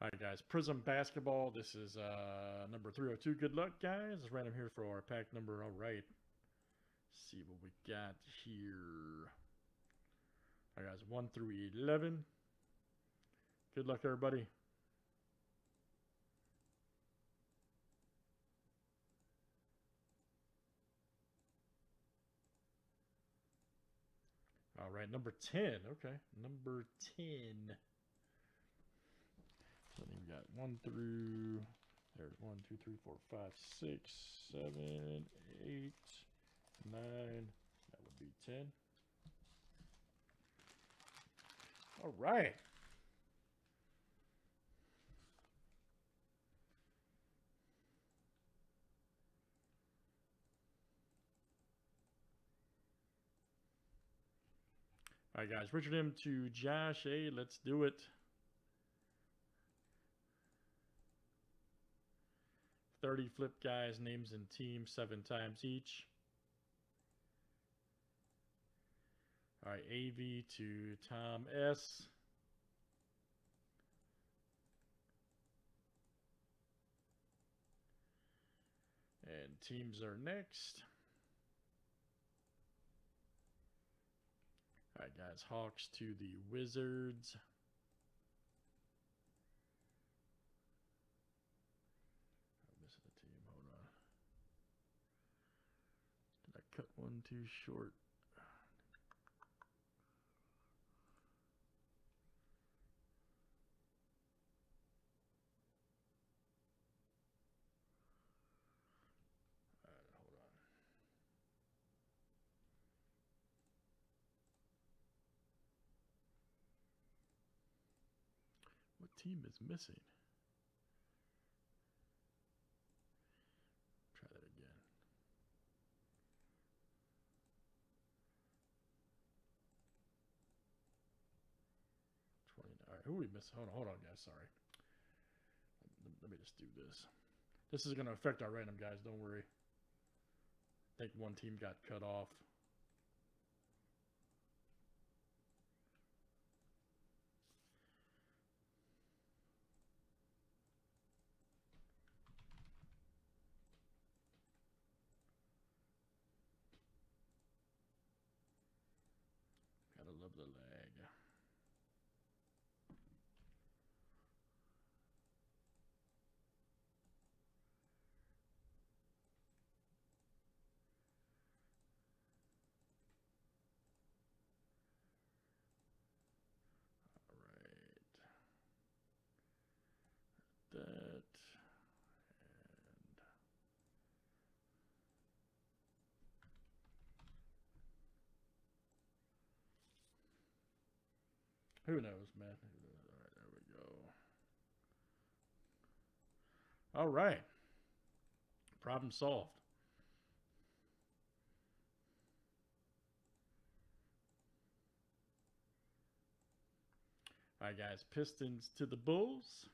All right, guys. Prizm basketball. This is uh, number 302. Good luck, guys. It's random here for our pack number. All right. see what we got here. All right, guys. 1 through 11. Good luck, everybody. All right, number 10. Okay, number 10. Then we got 1 through, there's 1, 2, 3, 4, 5, 6, 7, 8, 9. That would be 10. All right. All right, guys. Richard M to Josh A. Let's do it. 30 flip guys, names and teams seven times each. All right, AV to Tom S. And teams are next. All right, guys. Hawks to the Wizards. I'm missing a team. Hold on. Did Too short? What team is missing? Try that again. Twenty. All right, who we miss? Hold on, hold on, guys. Sorry. Let, let me just do this. This is going to affect our random guys. Don't worry. I think one team got cut off. Gotta love the lag. All right. That and Who knows, man? All right, there we go. All right. Problem solved. All right, guys. Pistons to the Bulls.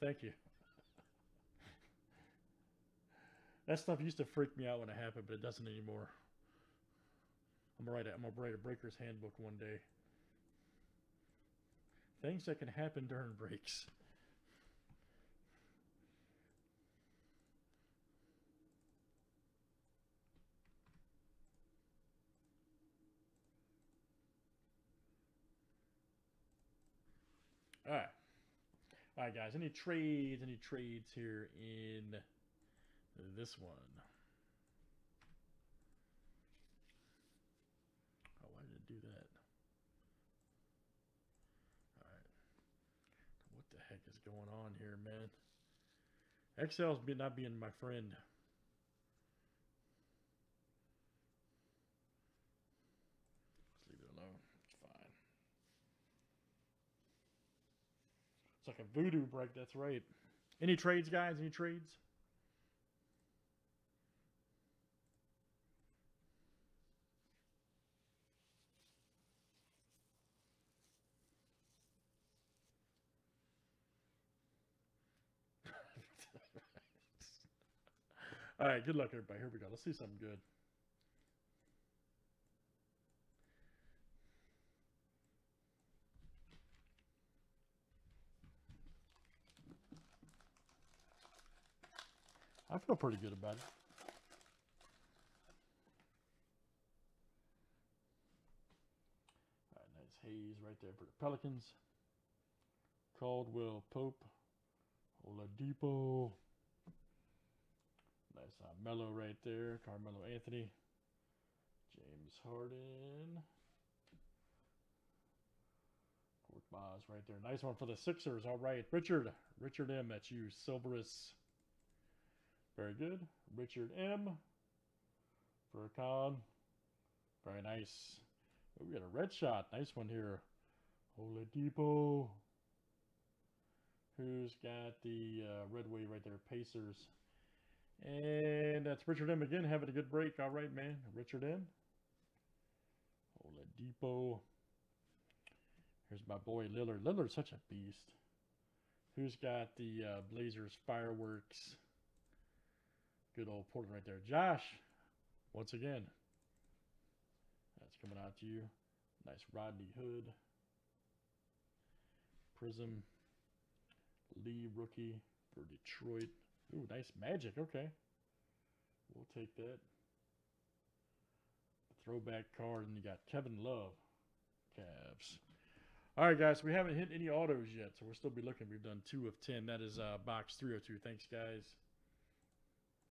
Thank you. That stuff used to freak me out when it happened, but it doesn't anymore. I'm gonna write a, I'm gonna write a breaker's handbook one day. Things that can happen during breaks. All right. All right, guys. Any trades? Any trades here in this one? Oh, why did it do that? All right. What the heck is going on here, man? Excel's not being my friend. It's like a voodoo break. That's right. Any trades, guys? Any trades? All right, good luck, everybody. Here we go. Let's see something good. I feel pretty good about it. All right, nice Hayes right there for the Pelicans. Caldwell Pope, Oladipo. Nice uh, Melo right there. Carmelo Anthony. James Harden. Court Boz right there. Nice one for the Sixers. All right. Richard. Richard M. That's you. Silverus. Very good. Richard M. For a Con. Very nice. Oh, we got a red shot. Nice one here. Oladipo. Who's got the uh, red wave right there? Pacers. And that's Richard M. again, having a good break. All right, man. Richard M. Oladipo. Here's my boy Lillard. Lillard's such a beast. Who's got the uh, Blazers fireworks? Good old Portland right there. Josh, once again. That's coming out to you. Nice Rodney Hood. Prizm. Lee rookie for Detroit. Ooh, nice magic. Okay. We'll take that. Throwback card, and you got Kevin Love. Cavs. All right, guys. We haven't hit any autos yet, so we'll still be looking. We've done two of ten. That is uh, box 302. Thanks, guys.